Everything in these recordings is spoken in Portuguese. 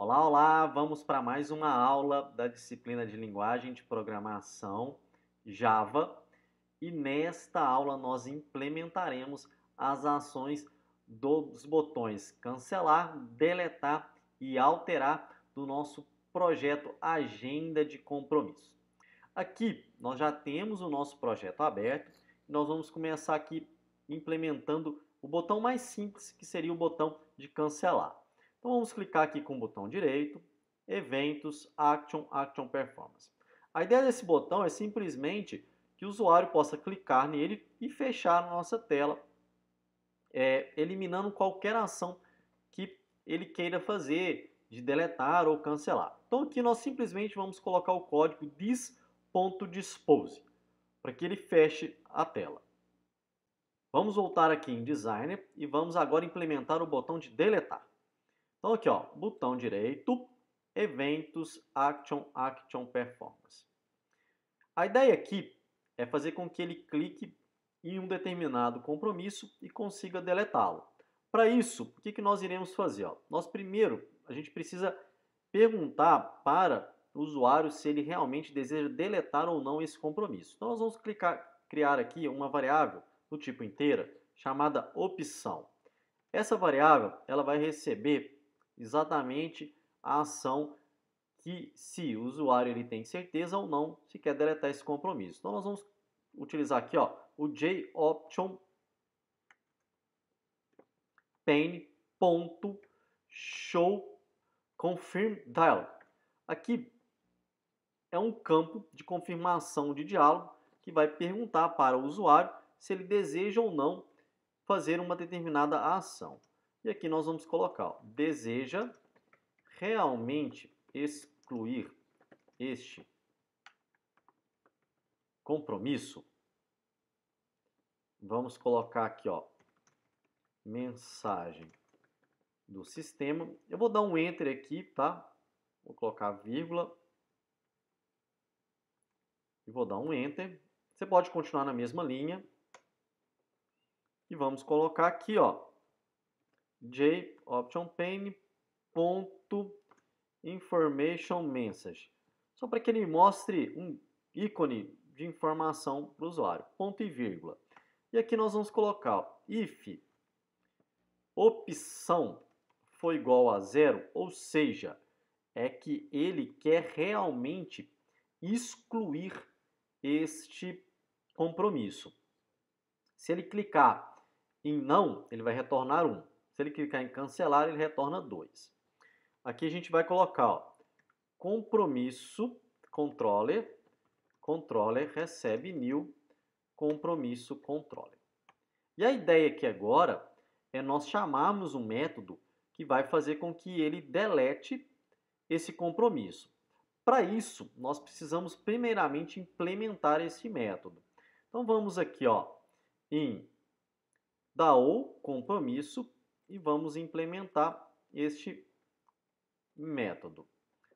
Olá, olá! Vamos para mais uma aula da disciplina de linguagem de programação Java. E nesta aula nós implementaremos as ações dos botões cancelar, deletar e alterar do nosso projeto Agenda de Compromisso. Aqui nós já temos o nosso projeto aberto e nós vamos começar aqui implementando o botão mais simples, que seria o botão de cancelar. Então vamos clicar aqui com o botão direito, Eventos, Action, Action Performance. A ideia desse botão é simplesmente que o usuário possa clicar nele e fechar a nossa tela, é, eliminando qualquer ação que ele queira fazer, de deletar ou cancelar. Então aqui nós simplesmente vamos colocar o código this.dispose, para que ele feche a tela. Vamos voltar aqui em Designer e vamos agora implementar o botão de deletar. Então aqui, ó, botão direito, eventos, action, action, performance. A ideia aqui é fazer com que ele clique em um determinado compromisso e consiga deletá-lo. Para isso, o que, que nós iremos fazer? Ó? Nós primeiro, a gente precisa perguntar para o usuário se ele realmente deseja deletar ou não esse compromisso. Então nós vamos clicar, criar aqui uma variável do tipo inteira chamada opção. Essa variável ela vai receber exatamente a ação que se o usuário ele tem certeza ou não se quer deletar esse compromisso. Então nós vamos utilizar aqui ó, o JOption pane ponto show confirm dialog. Aqui é um campo de confirmação de diálogo que vai perguntar para o usuário se ele deseja ou não fazer uma determinada ação. E aqui nós vamos colocar, ó, deseja realmente excluir este compromisso. Vamos colocar aqui, ó, mensagem do sistema. Eu vou dar um enter aqui, tá? Vou colocar vírgula e vou dar um enter. Você pode continuar na mesma linha. E vamos colocar aqui, ó, j option pane ponto information message. Só para que ele mostre um ícone de informação para o usuário. Ponto e vírgula. E aqui nós vamos colocar if opção for igual a zero ou seja é que ele quer realmente excluir este compromisso. Se ele clicar em não ele vai retornar 1 um. Se ele clicar em cancelar, ele retorna 2. Aqui a gente vai colocar ó, compromisso, controller, controller recebe new, compromisso, controller. E a ideia aqui agora é nós chamarmos um método que vai fazer com que ele delete esse compromisso. Para isso, nós precisamos primeiramente implementar esse método. Então vamos aqui ó, em DAO, compromisso, e vamos implementar este método.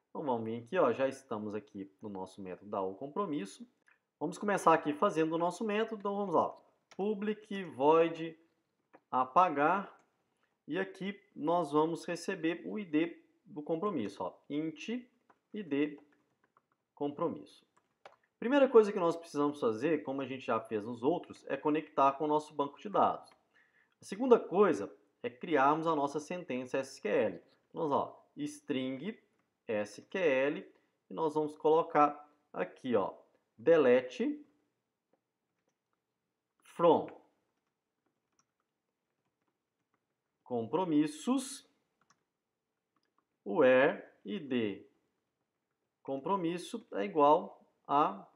Então vamos vir aqui, ó, já estamos aqui no nosso método da o compromisso. Vamos começar aqui fazendo o nosso método, então vamos lá. Public void apagar e aqui nós vamos receber o ID do compromisso, ó, int id compromisso. Primeira coisa que nós precisamos fazer, como a gente já fez nos outros, é conectar com o nosso banco de dados. A segunda coisa é criarmos a nossa sentença SQL. Nós, ó, string SQL e nós vamos colocar aqui, ó, delete from compromissos where id compromisso é igual a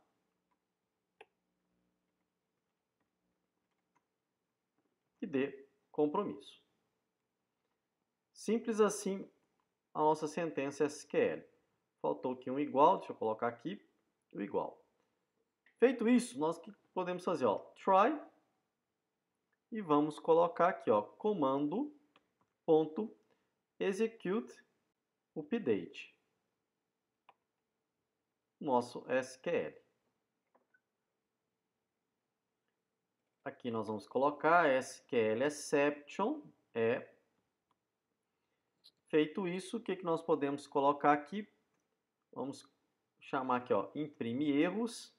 id compromisso. Simples assim a nossa sentença SQL. Faltou aqui um igual, deixa eu colocar aqui o igual. Feito isso, nós podemos fazer, ó, try e vamos colocar aqui, ó, comando ponto execute update nosso SQL. Aqui nós vamos colocar SQL exception é Feito isso, o que, que nós podemos colocar aqui? Vamos chamar aqui, ó, imprime erros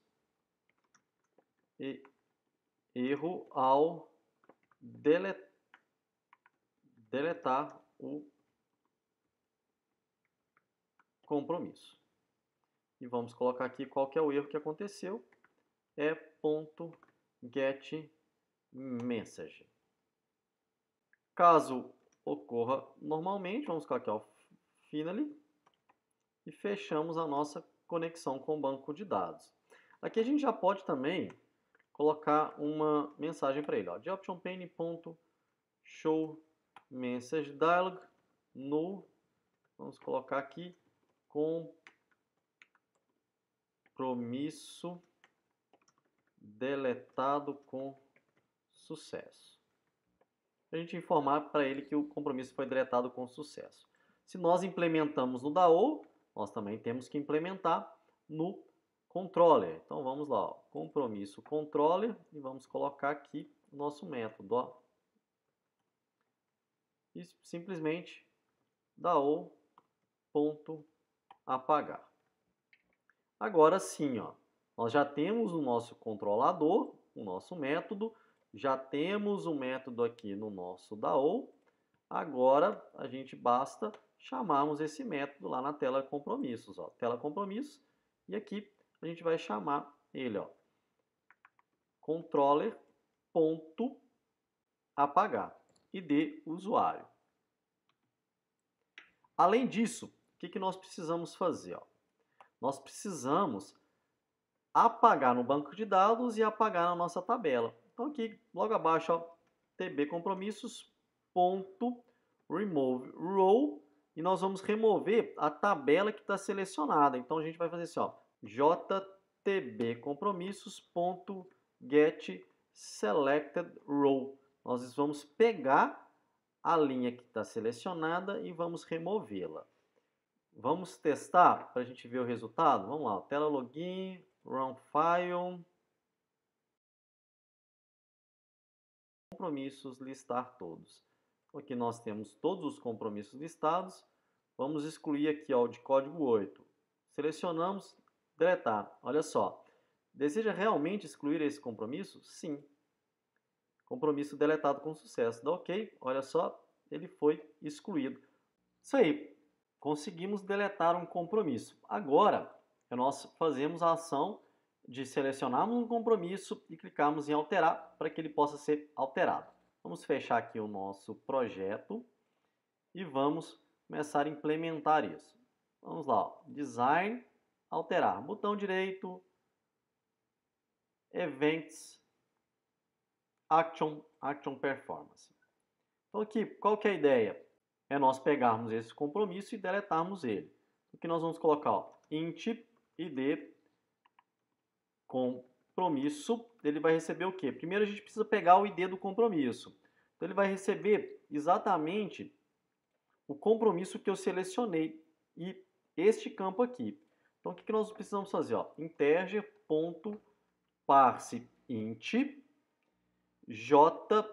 e erro ao deletar o compromisso. E vamos colocar aqui qual que é o erro que aconteceu. É ponto get message. Caso ocorra normalmente, vamos colocar aqui, ó, finally, e fechamos a nossa conexão com o banco de dados. Aqui a gente já pode também colocar uma mensagem para ele, ó, de optionpane.show message dialog no, vamos colocar aqui, compromisso deletado com sucesso a gente informar para ele que o compromisso foi deletado com sucesso. Se nós implementamos no DAO, nós também temos que implementar no controller. Então vamos lá, ó, compromisso controller e vamos colocar aqui o nosso método. Ó. E simplesmente DAO.apagar. Agora sim, ó, nós já temos o nosso controlador, o nosso método, já temos um método aqui no nosso DAO. Agora, a gente basta chamarmos esse método lá na tela compromissos. Ó. Tela compromissos. E aqui a gente vai chamar ele, ó, controller ponto apagar ID usuário. Além disso, o que, que nós precisamos fazer? Ó? Nós precisamos apagar no banco de dados e apagar na nossa tabela. Então aqui, logo abaixo, ó, tb compromissos, ponto, remove row, e nós vamos remover a tabela que está selecionada. Então a gente vai fazer assim, ó, jtb compromissos, ponto, get selected row. Nós vamos pegar a linha que está selecionada e vamos removê-la. Vamos testar para a gente ver o resultado? Vamos lá, tela login, run file, compromissos, listar todos. Então, aqui nós temos todos os compromissos listados. Vamos excluir aqui ó, o de código 8. Selecionamos, deletar. Olha só, deseja realmente excluir esse compromisso? Sim. Compromisso deletado com sucesso. Dá ok, olha só, ele foi excluído. Isso aí, conseguimos deletar um compromisso. Agora, nós fazemos a ação de selecionarmos um compromisso e clicarmos em alterar para que ele possa ser alterado. Vamos fechar aqui o nosso projeto e vamos começar a implementar isso. Vamos lá, ó. design, alterar, botão direito, events, action, action performance. Então aqui, qual que é a ideia? É nós pegarmos esse compromisso e deletarmos ele. O que nós vamos colocar? Ó, int id compromisso, ele vai receber o quê? Primeiro a gente precisa pegar o ID do compromisso. Então ele vai receber exatamente o compromisso que eu selecionei e este campo aqui. Então o que, nós precisamos fazer? Ó? Integer.parse int jtb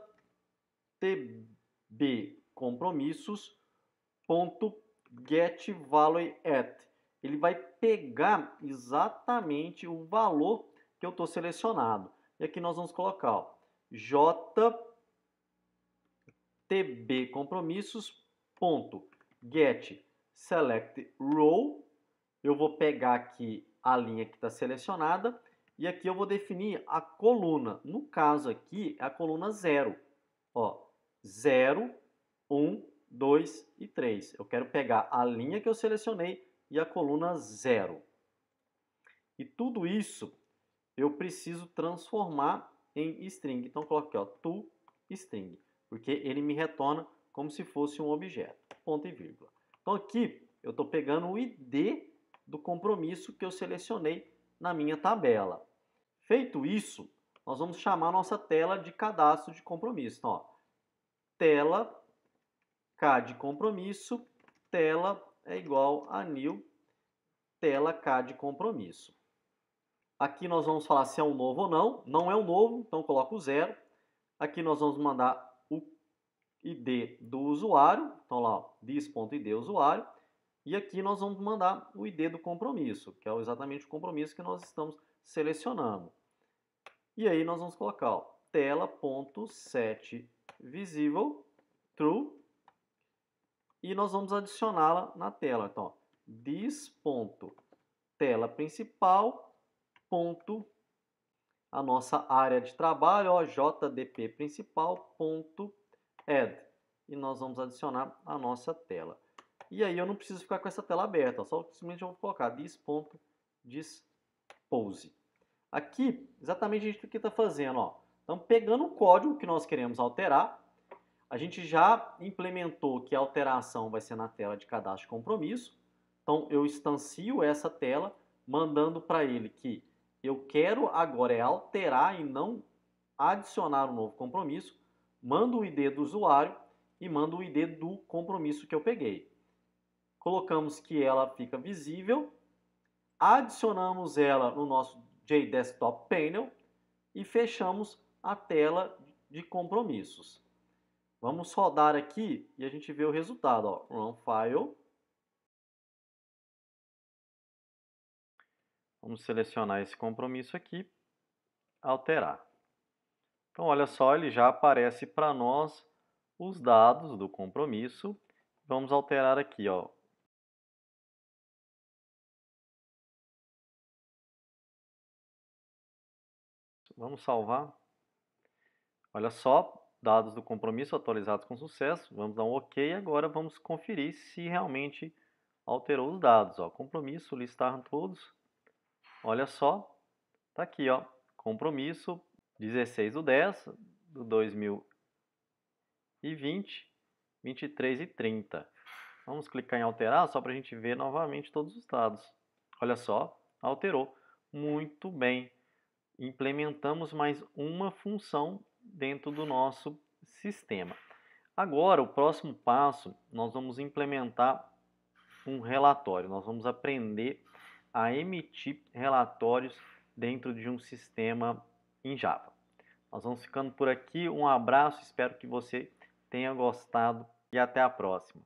compromissos ponto get value at ele vai pegar exatamente o valor que eu estou selecionado. E aqui nós vamos colocar jtb compromissos ponto get select row. Eu vou pegar aqui a linha que está selecionada e aqui eu vou definir a coluna. No caso aqui é a coluna 0. Ó, 0, 1, 2 e 3. Eu quero pegar a linha que eu selecionei e a coluna zero. E tudo isso eu preciso transformar em string. Então, coloque aqui, ó, to string, porque ele me retorna como se fosse um objeto, ponto e vírgula. Então, aqui eu estou pegando o ID do compromisso que eu selecionei na minha tabela. Feito isso, nós vamos chamar nossa tela de cadastro de compromisso. Então, ó, tela K de compromisso, tela é igual a new tela K de compromisso. Aqui nós vamos falar se é um novo ou não. Não é um novo, então coloco zero. Aqui nós vamos mandar o ID do usuário, então lá, dis.id usuário, e aqui nós vamos mandar o ID do compromisso, que é exatamente o compromisso que nós estamos selecionando. E aí nós vamos colocar tela.set visível true e nós vamos adicioná-la na tela. Então, this.tela principal ponto a nossa área de trabalho, ó, jdp principal ponto add e nós vamos adicionar a nossa tela. E aí eu não preciso ficar com essa tela aberta, só simplesmente eu vou colocar this.dispose. Aqui, exatamente a gente está fazendo, ó. Estamos pegando o código que nós queremos alterar. A gente já implementou que a alteração vai ser na tela de cadastro de compromisso. Então eu instancio essa tela, mandando para ele que eu quero agora é alterar e não adicionar um novo compromisso. Mando o ID do usuário e mando o ID do compromisso que eu peguei. Colocamos que ela fica visível, adicionamos ela no nosso JDesktop Panel e fechamos a tela de compromissos. Vamos rodar aqui e a gente vê o resultado. Ó. Run File. Vamos selecionar esse compromisso aqui, alterar. Então, olha só, ele já aparece para nós os dados do compromisso. Vamos alterar aqui, ó, Vamos salvar. Olha só, dados do compromisso atualizados com sucesso. Vamos dar um OK agora vamos conferir se realmente alterou os dados. Ó. Compromisso, listar todos. Olha só, tá aqui, ó. Compromisso 16 do 10 do 2020, 23 e 30. Vamos clicar em alterar só para a gente ver novamente todos os dados. Olha só, alterou. Muito bem implementamos mais uma função dentro do nosso sistema. Agora, o próximo passo, nós vamos implementar um relatório. Nós vamos aprender a emitir relatórios dentro de um sistema em Java. Nós vamos ficando por aqui. Um abraço, espero que você tenha gostado e até a próxima.